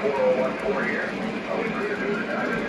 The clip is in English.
4014 here. Are we clear to do the diving?